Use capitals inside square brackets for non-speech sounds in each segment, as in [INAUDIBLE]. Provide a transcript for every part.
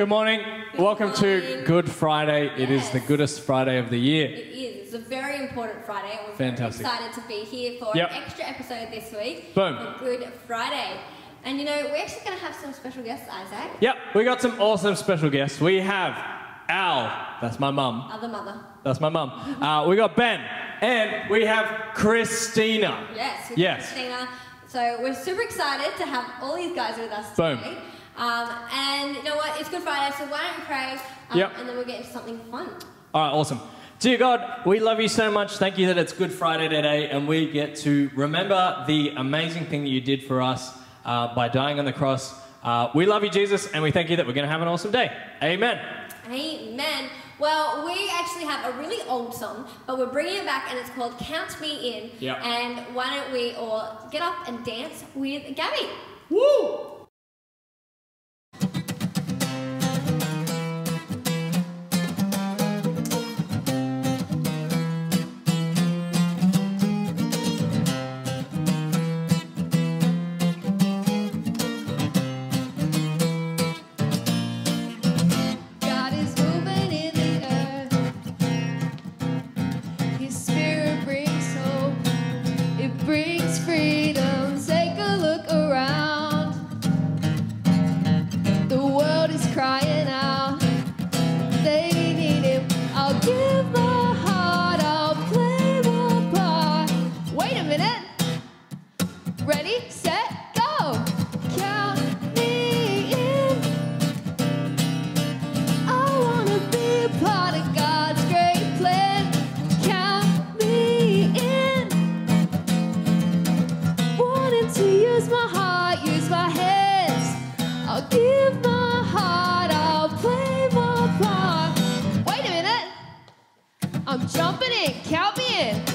Good morning. Welcome to. Good Friday. It is the Yes. goodest Friday of the year. It is. It's a very important Friday, we're Fantastic. excited to be here for Yep. an extra episode this week Boom. for Good Friday. And you know, we're actually going to have some special guests, Isaac. Yep, we got some awesome special guests. We have Al, that's my mum. Other mother. That's my mum. Uh, we got Ben, and we have Christina. Yes. Yes. Christina. So we're super excited to have all these guys with us today. Boom. Um, and you know what? It's Good Friday, so why don't you pray? Um, Yep. And then we'll get into something fun. All right, awesome. Dear God, we love you so much. Thank you that it's Good Friday today, and we get to remember the amazing thing that you did for us uh, by dying on the cross. Uh, we love you, Jesus, and we thank you that we're going to have an awesome day. Amen. Amen. Well, we actually have a really old song, but we're bringing it back, and it's called "Count Me In." Yep. And why don't we all get up and dance with Gabby? Woo! World I'm jumping in. Count me in.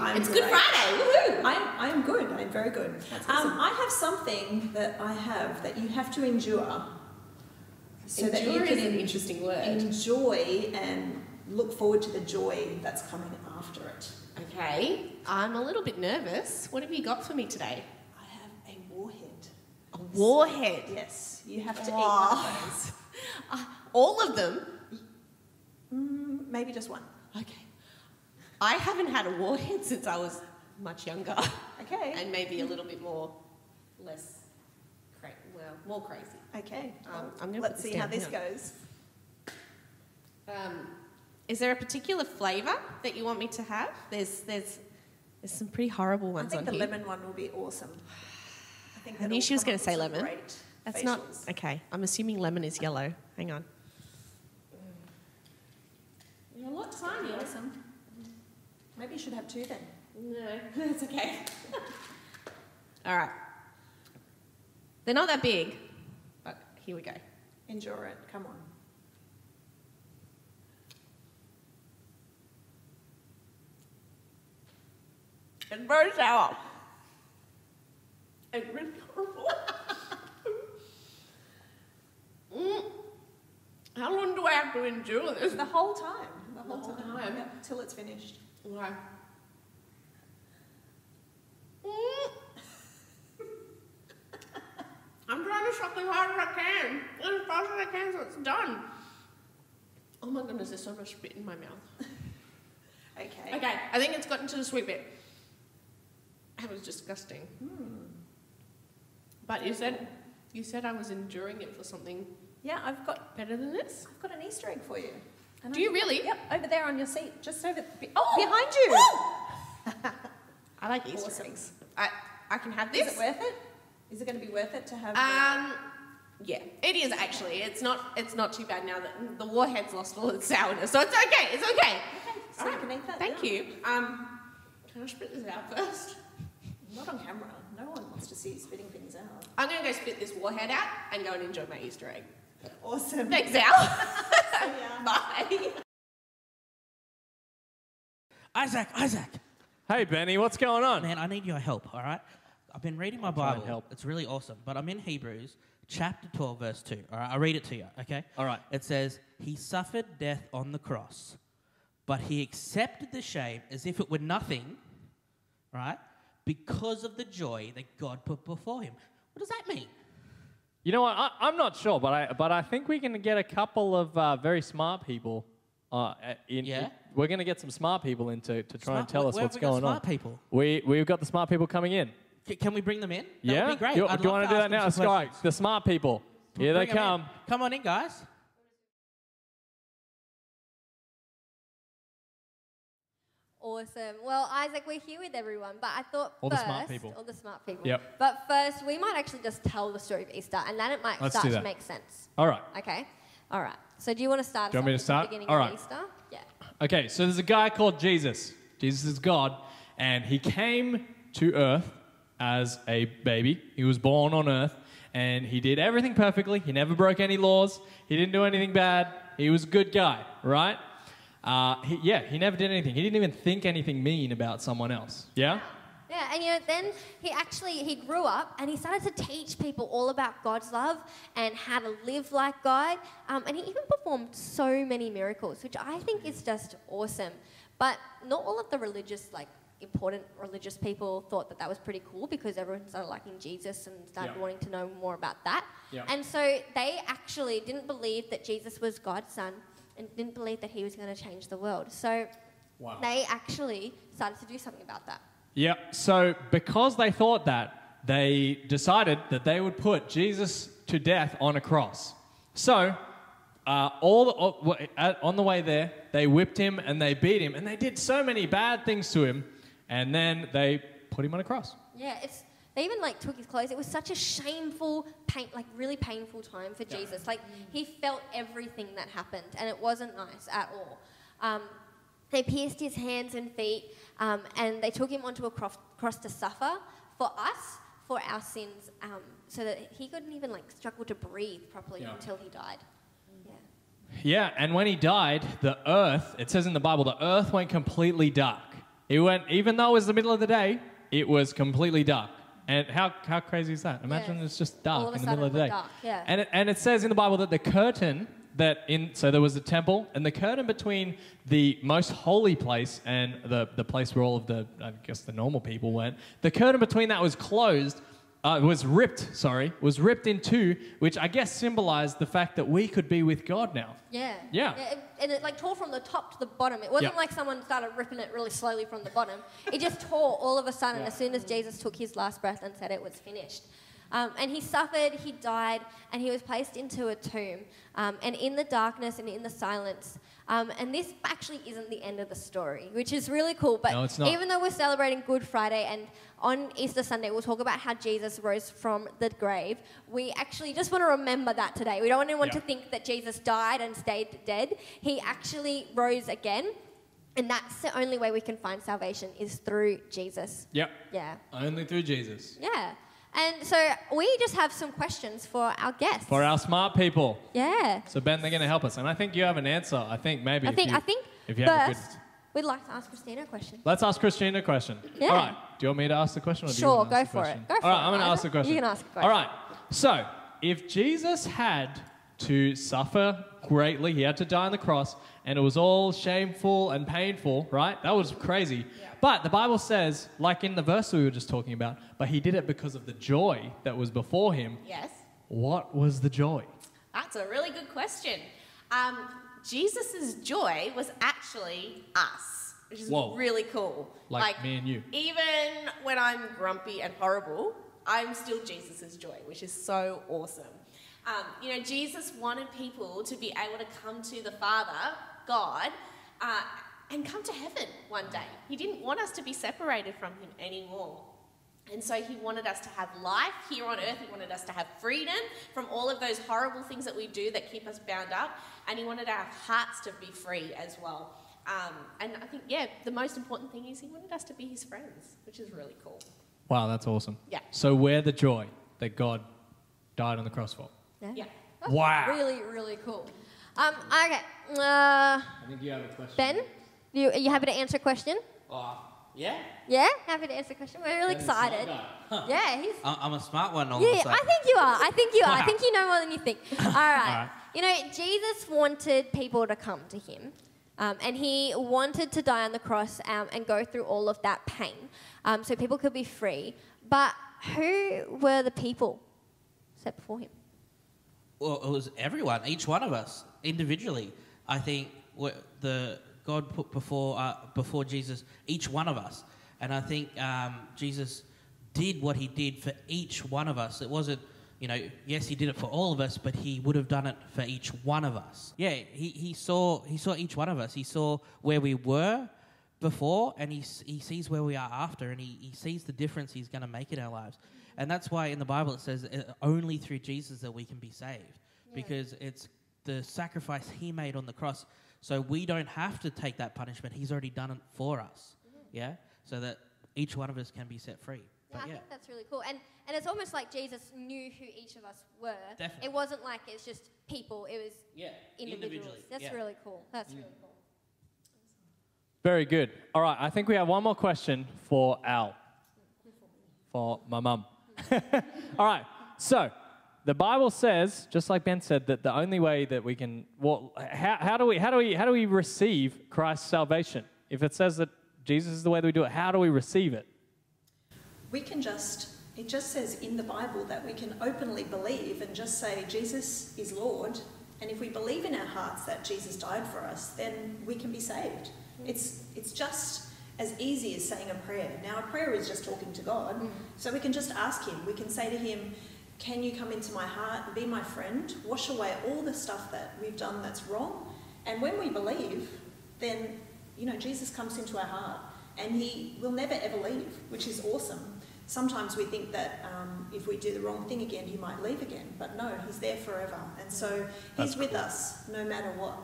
I'm it's Good. Friday. Woohoo! I'm, I'm good. I'm very good. awesome. Um, I have something that I have that you have to endure, so that you Endure can is an interesting word. enjoy and look forward to the joy that's coming after it. Okay. I'm a little bit nervous. What have you got for me today? I have a warhead. A warhead. Yes, you have to eat one of those. Uh, all of them. Mm, maybe just one. Okay. I haven't had a warhead [LAUGHS] since I was much younger, Okay. and maybe a little bit more, less, cra- well, more crazy. okay. Um, I'm gonna Let's put see how this hang on. goes. Um, is there a particular flavour that you want me to have? There's, there's, there's some pretty horrible ones. I ones think on the here. lemon one will be awesome. I think I knew she was come gonna up with say some lemon. great That's not facials. okay. I'm assuming lemon is yellow. Hang on. You're a lot tinier. Awesome. Maybe you should have two then. No, [LAUGHS] it's okay. [LAUGHS] All right. They're not that big, but here we go. Endure it. Come on. It's very sour. It's really horrible. [LAUGHS] mm. How long do I have to endure this? The whole time. The whole, whole time. time. Yeah, till it's finished. Okay. Mm. [LAUGHS] I'm trying to suck as hard as I can, as fast as I can, so it's done. Oh my goodness, there's so much spit in my mouth. [LAUGHS] Okay. Okay, I think it's gotten to the sweet bit. That was disgusting. But you said you said I was enduring it for something Yeah, I've got better than this. I've got an Easter egg for you. And Do I- you really? Yep, over there on your seat, just over be- Oh! behind you. [LAUGHS] I like Easter Awesome. eggs. I I can have this. Is it worth it? Is it going to be worth it to have? Um, yeah, it is actually. It's not. It's not too bad now that the warhead's lost all its sourness, so it's okay. It's okay. okay, so right, can eat that. Thank now. you. Um, can I spit this out first? Not on camera. No one wants to see you spitting things out. I'm gonna go spit this warhead out and go and enjoy my Easter egg. Awesome. Thanks, Al. [LAUGHS] Yeah. [LAUGHS] Bye. Isaac, Isaac, Hey, Benny, what's going on? man, I need your help, all right? I've been reading my try and Bible. help. It's really awesome. But I'm in Hebrews chapter 12, verse 2. All right, I'll read it to you, okay? All right. It says, He suffered death on the cross, but he accepted the shame as if it were nothing, right? Because of the joy that God put before him. What does that mean? You know what? I, I'm not sure, but I but I think we're going to get a couple of uh, very smart people. Uh, in, Yeah? in- we're going to get some smart people in to, to try and tell us what's going on. smart people? We we've got the smart people coming in. C- can we bring them in? That yeah, would be great. I'd do you want to do that now, Sky? The smart people. Here they Bring 'em in. come. Come on in, guys. Awesome. Well, Isaac, we're here with everyone, but I thought All the first, smart people. all the smart people. Yep. But first, we might actually just tell the story of Easter, and then it might Let's start to that. make sense. All right. Okay. All right. So, do you want to start? Do you want me to start? The beginning All of right. Easter. Yeah. Okay, so there's a guy called Jesus. Jesus is God, and he came to earth as a baby. He was born on earth, and he did everything perfectly. He never broke any laws. He didn't do anything bad. He was a good guy, right? Uh, he, yeah, he never did anything. He didn't even think anything mean about someone else. Yeah? Yeah, and you know, then he actually he grew up and he started to teach people all about God's love and how to live like God. Um, and he even performed so many miracles, which I think is just awesome. But not all of the religious, like important religious people, thought that that was pretty cool because everyone started liking Jesus and started Yeah. wanting to know more about that. Yeah. And so they actually didn't believe that Jesus was God's son and didn't believe that he was going to change the world. So Wow. they actually started to do something about that. Yeah, So because they thought that, they decided that they would put Jesus to death on a cross. So uh, all the, all- on the way there, they whipped him and they beat him and they did so many bad things to him, and then they put him on a cross. Yeah, it's they even like took his clothes. It was such a shameful, pain, like really painful time for Jesus. Like he felt everything that happened, and it wasn't nice at all. Um, they pierced his hands and feet, um, and they took him onto a cross, cross to suffer for us, for our sins, um, so that he couldn't even like struggle to breathe properly Yeah. until he died. Yeah. Yeah, and when he died, the earth, it says in the Bible, the earth went completely dark. It went, even though it was the middle of the day, it was completely dark. And how, how crazy is that? Imagine it's just dark in the middle of the day. dark, yeah. And, it, and it says in the Bible that the curtain that in, so there was a temple, and the curtain between the most holy place and the, the place where all of the, I guess the normal people went, the curtain between that was closed, uh, was ripped, sorry, was ripped in two, which I guess symbolized the fact that we could be with God now. Yeah. Yeah. it- and it like tore from the top to the bottom. It wasn't Yeah. like someone started ripping it really slowly from the bottom. It just tore all of a sudden as soon as Jesus took his last breath and said it was finished. Um, and he suffered, he died, and he was placed into a tomb. Um, and in the darkness and in the silence. Um, and this actually isn't the end of the story, which is really cool. But No, it's not. even though we're celebrating Good Friday and on Easter Sunday we'll talk about how Jesus rose from the grave, we actually just want to remember that today. We don't want anyone Yeah. to think that Jesus died and stayed dead. He actually rose again. And that's the only way we can find salvation is through Jesus. Yep. Yeah. Only through Jesus. Yeah. And so we just have some questions for our guests. For our smart people. yeah. So Ben, they're going to help us, and I think you have an answer. I think maybe. I if think you, I think if you have a good. We'd like to ask Christina a question. Let's ask Christina a question. Yeah. All right. Do you want me to ask the question? Or do you Sure, want to go ask the for question? it. Go for All right, it, I'm going to ask the question. You can ask a question. right. So, if Jesus had to suffer greatly, he had to die on the cross, and it was all shameful and painful, right? That was crazy. Yeah. But the Bible says, like in the verse we were just talking about, but he did it because of the joy that was before him. Yes. What was the joy? That's a really good question. Um, Jesus' joy was actually us, which is Whoa. really cool. Like me and you. Even when I'm grumpy and horrible, I'm still Jesus' joy, which is so awesome. Um, you know, Jesus wanted people to be able to come to the Father, God, uh, and come to heaven one day. He didn't want us to be separated from Him anymore. And so he wanted us to have life here on earth. He wanted us to have freedom from all of those horrible things that we do that keep us bound up. And he wanted our hearts to be free as well. Um, and I think, yeah, the most important thing is he wanted us to be his friends, which is really cool. Wow, that's awesome. Yeah. So, we're the joy that God died on the cross for. Yeah. That's Wow. Really, really cool. Um, okay. Uh, I think you have a question. ben, you, are you happy to answer a question? Yeah. Yeah? Happy to answer the question? We're really excited. Yeah, he's. I- I'm a smart one all Yeah, of a yeah, sudden. I think you are. I think you are. I think you know more than you think. [LAUGHS] All right. right. You know, Jesus wanted people to come to him. Um, and he wanted to die on the cross um, and go through all of that pain um, so people could be free. But who were the people set before him? Well, it was everyone, each one of us individually. I think what the God put before uh, before Jesus, each one of us, and I think um, Jesus did what he did for each one of us. It wasn't, you know, yes, he did it for all of us, but he would have done it for each one of us. Yeah, he, he saw he saw each one of us. He saw where we were before, and he he sees where we are after, and he, he sees the difference he's going to make in our lives. And that's why in the Bible it says uh, only through Jesus that we can be saved, because it's the sacrifice he made on the cross. So we don't have to take that punishment. He's already done it for us. Mm-hmm. Yeah? So that each one of us can be set free. Yeah, But I yeah. think that's really cool. And, and it's almost like Jesus knew who each of us were. Definitely. It wasn't like it's just people, it was Yeah. individuals. individually, That's yeah. really cool. That's really mm. cool. Very good. All right, I think we have one more question for Al, mm. for my mum. [LAUGHS] All right, so the Bible says, just like Ben said, that the only way that we can, well, how, how do we, how do we, how do we receive Christ's salvation? If it says that Jesus is the way that we do it, how do we receive it? We can just, it just says in the Bible that we can openly believe and just say, Jesus is Lord. And if we believe in our hearts that Jesus died for us, then we can be saved. It's, it's just as easy as saying a prayer. Now, a prayer is just talking to God. Mm. So we can just ask Him. We can say to Him, Can you come into my heart and be my friend? Wash away all the stuff that we've done that's wrong. And when we believe, then, you know, Jesus comes into our heart and He will never ever leave, which is awesome. Sometimes we think that um, if we do the wrong thing again, He might leave again. But no, He's there forever. And so He's That's with cool. us no matter what.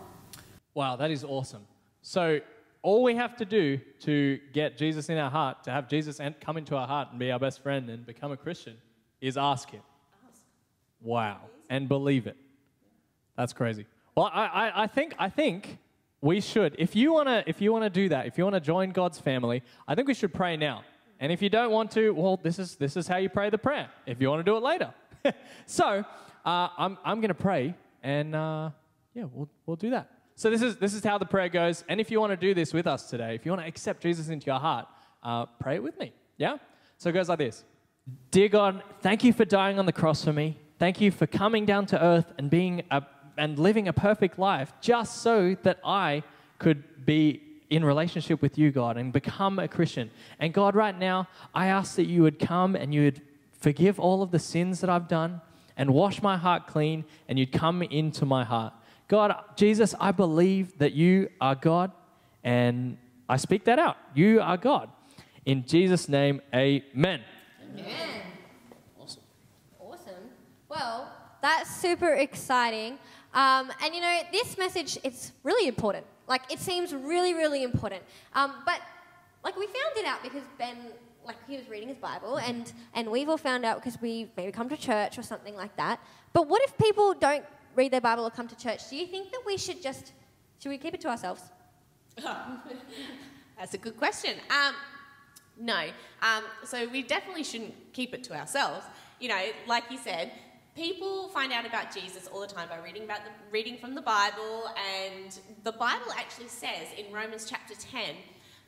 Wow, that is awesome. So all we have to do to get Jesus in our heart, to have Jesus come into our heart and be our best friend and become a Christian, is ask Him. Wow, and believe it. That's crazy. Well, I, I, I think I think we should. If you wanna if you wanna do that, if you wanna join God's family, I think we should pray now. And if you don't want to, well, this is this is how you pray the prayer. If you want to do it later, [LAUGHS] so uh, I'm I'm gonna pray, and uh, yeah, we'll we'll do that. So this is this is how the prayer goes. And if you want to do this with us today, if you want to accept Jesus into your heart, uh, pray it with me. Yeah. So it goes like this. Dear God, thank you for dying on the cross for me. Thank you for coming down to earth and being a, and living a perfect life just so that I could be in relationship with you, God, and become a Christian. And God, right now, I ask that you would come and you would forgive all of the sins that I've done and wash my heart clean and you'd come into my heart. God, Jesus, I believe that you are God and I speak that out. You are God. In Jesus' name, amen. Amen. Awesome. Awesome. Well, that's super exciting. Um, and you know, this message, it's really important. Like, it seems really, really important. Um, but, like, we found it out because Ben, like, he was reading his Bible, and, and we've all found out because we maybe come to church or something like that. But what if people don't read their Bible or come to church? Do you think that we should just, should we keep it to ourselves? [LAUGHS] That's a good question. Um, no. Um, so we definitely shouldn't keep it to ourselves. You know, like you said, people find out about Jesus all the time by reading about the reading from the Bible, and the Bible actually says in Romans chapter 10.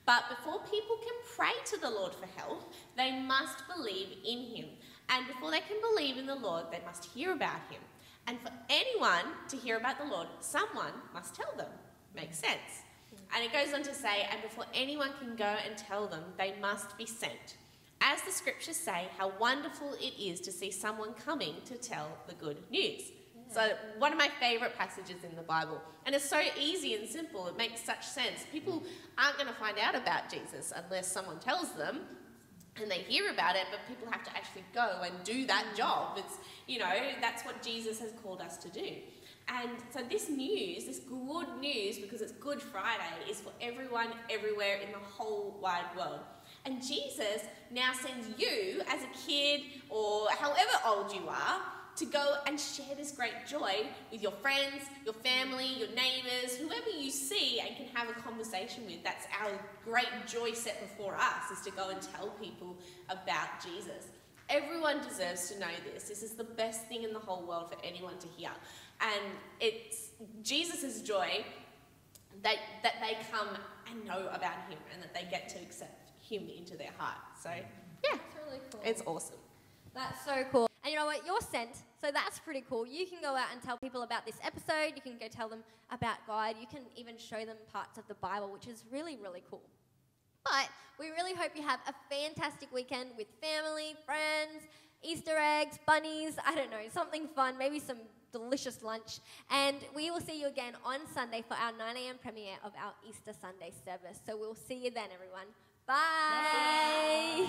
But before people can pray to the Lord for help, they must believe in Him. And before they can believe in the Lord, they must hear about Him. And for anyone to hear about the Lord, someone must tell them. Makes sense. And it goes on to say, and before anyone can go and tell them, they must be sent. As the scriptures say, how wonderful it is to see someone coming to tell the good news. So, one of my favourite passages in the Bible. And it's so easy and simple, it makes such sense. People aren't going to find out about Jesus unless someone tells them and they hear about it, but people have to actually go and do that mm. job. It's, you know, that's what Jesus has called us to do. And so this news, this good news, because it's Good Friday, is for everyone everywhere in the whole wide world. And Jesus now sends you as a kid or however old you are to go and share this great joy with your friends, your family, your neighbours, whoever you see and can have a conversation with. That's our great joy set before us is to go and tell people about Jesus. Everyone deserves to know this. This is the best thing in the whole world for anyone to hear. And it's Jesus' joy that, that they come and know about him and that they get to accept him into their heart. So, yeah, That's really cool. it's awesome. That's so cool. And you know what? You're sent, so that's pretty cool. You can go out and tell people about this episode. You can go tell them about God. You can even show them parts of the Bible, which is really, really cool. But we really hope you have a fantastic weekend with family, friends, Easter eggs, bunnies, I don't know, something fun, maybe some delicious lunch. And we will see you again on Sunday for our 9 a.m. premiere of our Easter Sunday service. So we'll see you then, everyone. Bye.